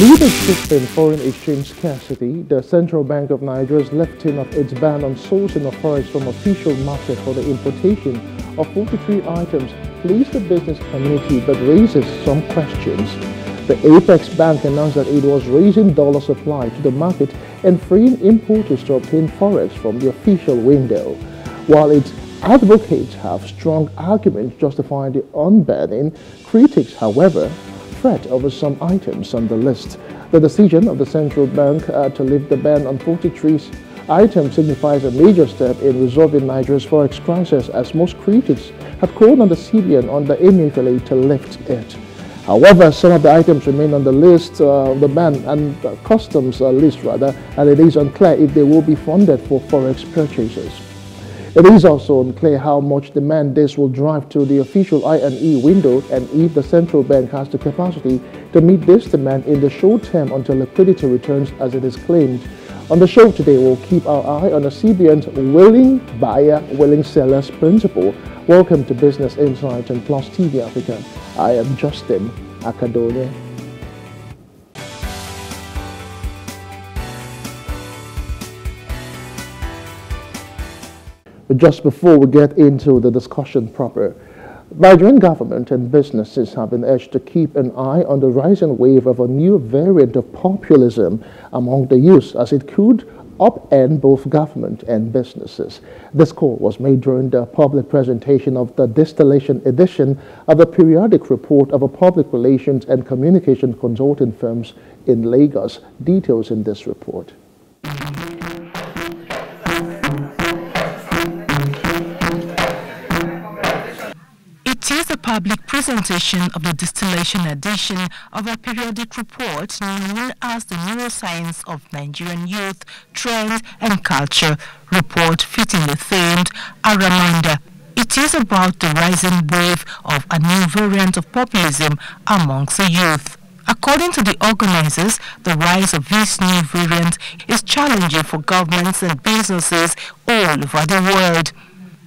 Shift in foreign exchange scarcity, the Central Bank of Nigeria's lifting of its ban on sourcing of forex from official market for the importation of 43 items pleased the business community but raises some questions. The Apex Bank announced that it was raising dollar supply to the market and freeing importers to obtain forex from the official window, while its advocates have strong arguments justifying the unbanning. Critics, however, fret over some items on the list. The decision of the central bank uh, to lift the ban on 43 items signifies a major step in resolving Nigeria's forex crisis as most critics have called on the CBN under Emefiele to lift it. However, some of the items remain on the list uh, the ban and uh, customs uh, list rather, and it is unclear if they will be funded for forex purchases. It is also unclear how much demand this will drive to the official I&E window and if the central bank has the capacity to meet this demand in the short term until liquidity returns as it is claimed. On the show today, we'll keep our eye on the CBN's willing buyer, willing sellers principle. Welcome to Business Insight and Plus TV Africa. I am Justin Akadone. But just before we get into the discussion proper, Nigerian government and businesses have been urged to keep an eye on the rising wave of a new variant of populism among the youth as it could upend both government and businesses. This call was made during the public presentation of the distillation edition of the periodic report of a public relations and communication consulting firms in Lagos. Details in this report. Public presentation of the distillation edition of a periodic report known as the Neuroscience of Nigerian Youth, Trends and Culture report fittingly themed a reminder it is about the rising wave of a new variant of populism amongst the youth. According to the organizers, the rise of this new variant is challenging for governments and businesses all over the world.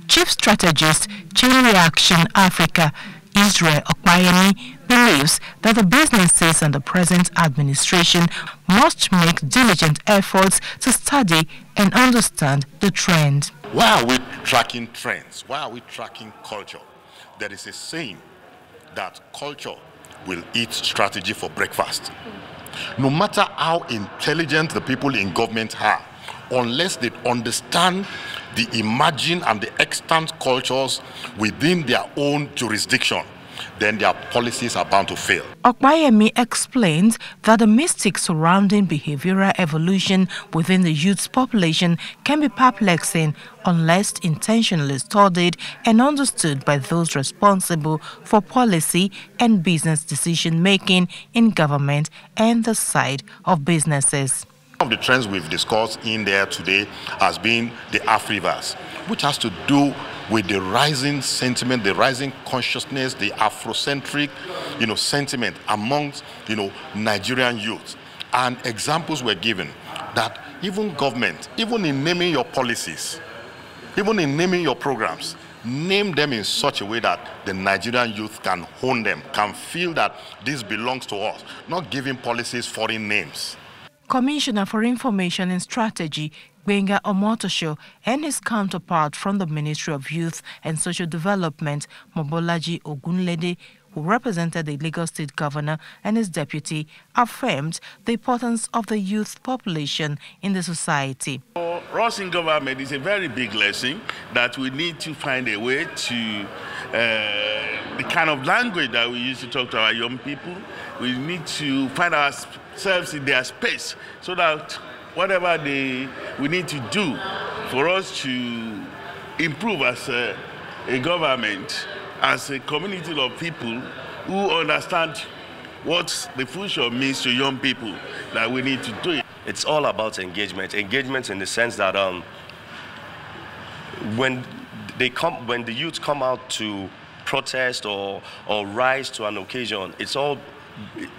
Chief Strategist, Chain Reaction Africa, Israel Okpayemi, believes that the businesses and the present administration must make diligent efforts to study and understand the trend. Why are we tracking trends? Why are we tracking culture? There is a saying that culture will eat strategy for breakfast. No matter how intelligent the people in government are, unless they understand the emerging and the extant cultures within their own jurisdiction, then their policies are bound to fail. Okpayemi explains that the mystics surrounding behavioral evolution within the youth's population can be perplexing unless intentionally studied and understood by those responsible for policy and business decision making in government and the side of businesses of the trends we've discussed in there today has been the Afriverse, which has to do with the rising sentiment, the rising consciousness, the Afrocentric, you know, sentiment amongst, you know, Nigerian youth. And examples were given that even government, even in naming your policies, even in naming your programs, name them in such a way that the Nigerian youth can hone them, can feel that this belongs to us, not giving policies foreign names. Commissioner for Information and Strategy, Gbenga Omotosho, and his counterpart from the Ministry of Youth and Social Development, Mobolaji Ogunlede, who represented the Lagos State Governor and his deputy, affirmed the importance of the youth population in the society. For us in government, it's a very big lesson that we need to find a way to uh, the kind of language that we use to talk to our young people. We need to find ourselves in their space so that whatever they we need to do for us to improve as a, a government, as a community of people who understand what the future means to young people, that we need to do it. It's all about engagement. Engagement in the sense that um, when they come, when the youth come out to protest or, or rise to an occasion, it's all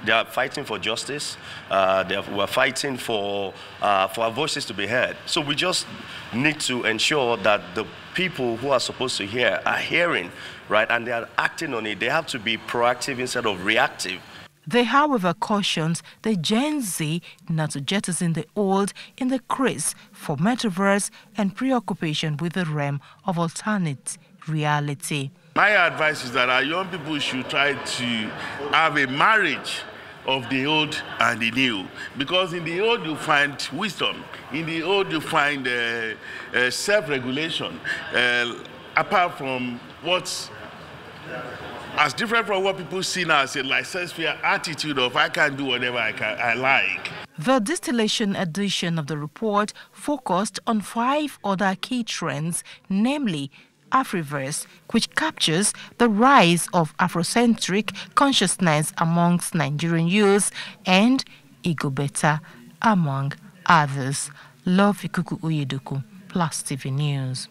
they are fighting for justice. Uh, they are, we're fighting for, uh, for our voices to be heard. So we just need to ensure that the people who are supposed to hear are hearing, right? And they are acting on it. They have to be proactive instead of reactive. They, however, cautioned the Gen Z not to jettison the old in the craze for metaverse and preoccupation with the realm of alternate reality. My advice is that our young people should try to have a marriage of the old and the new. Because in the old you find wisdom, in the old you find uh, uh, self-regulation, uh, apart from what's as different from what people see now as a laissez-faire attitude of I can do whatever I, can, I like. The distillation edition of the report focused on five other key trends, namely Afriverse, which captures the rise of Afrocentric consciousness amongst Nigerian youths and Igobeta, among others. Love Ikuku Uyeduku, Plus TV News.